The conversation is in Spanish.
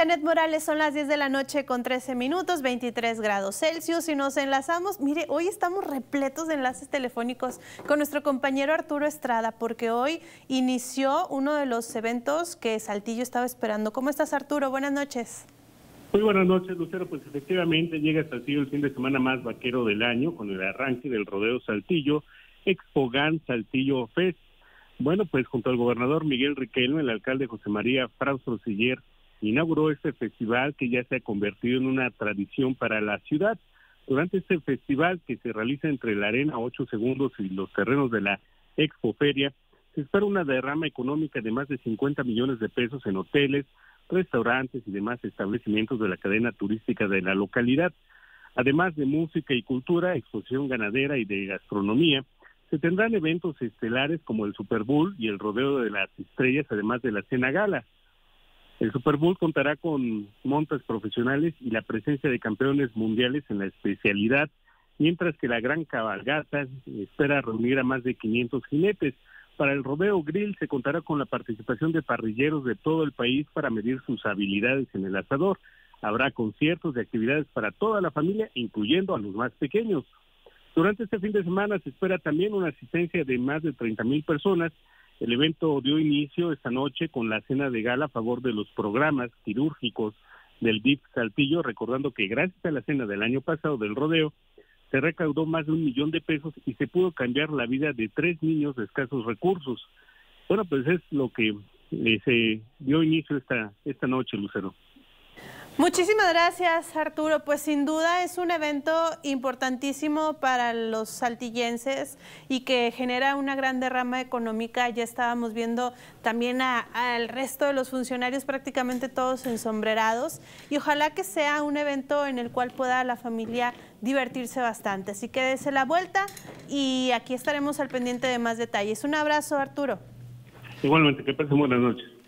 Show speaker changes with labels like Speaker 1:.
Speaker 1: Janet Morales, son las 10 de la noche con 13 minutos, 23 grados Celsius y nos enlazamos. Mire, hoy estamos repletos de enlaces telefónicos con nuestro compañero Arturo Estrada porque hoy inició uno de los eventos que Saltillo estaba esperando. ¿Cómo estás Arturo? Buenas noches.
Speaker 2: Muy buenas noches, Lucero. Pues efectivamente llega Saltillo el fin de semana más vaquero del año con el arranque del rodeo Saltillo, Expogan Saltillo Fest. Bueno, pues junto al gobernador Miguel Riquelme, el alcalde José María Frausto Siller, inauguró este festival que ya se ha convertido en una tradición para la ciudad. Durante este festival que se realiza entre la Arena 8 Segundos y los terrenos de la Expoferia, se espera una derrama económica de más de 50 millones de pesos en hoteles, restaurantes y demás establecimientos de la cadena turística de la localidad. Además de música y cultura, exposición ganadera y de gastronomía, se tendrán eventos estelares como el Super Bowl y el Rodeo de las Estrellas, además de la Cena Gala. El Super Bowl contará con montas profesionales y la presencia de campeones mundiales en la especialidad, mientras que la gran cabalgata espera reunir a más de 500 jinetes. Para el rodeo grill se contará con la participación de parrilleros de todo el país para medir sus habilidades en el asador. Habrá conciertos y actividades para toda la familia, incluyendo a los más pequeños. Durante este fin de semana se espera también una asistencia de más de 30 mil personas el evento dio inicio esta noche con la cena de gala a favor de los programas quirúrgicos del DIF Saltillo, recordando que gracias a la cena del año pasado del rodeo, se recaudó más de un millón de pesos y se pudo cambiar la vida de tres niños de escasos recursos. Bueno, pues es lo que eh, se dio inicio esta, esta noche, Lucero.
Speaker 1: Muchísimas gracias, Arturo. Pues sin duda es un evento importantísimo para los saltillenses y que genera una gran derrama económica. Ya estábamos viendo también al resto de los funcionarios prácticamente todos ensombrerados y ojalá que sea un evento en el cual pueda la familia divertirse bastante. Así que dése la vuelta y aquí estaremos al pendiente de más detalles. Un abrazo, Arturo.
Speaker 2: Igualmente, que pasen buenas noches.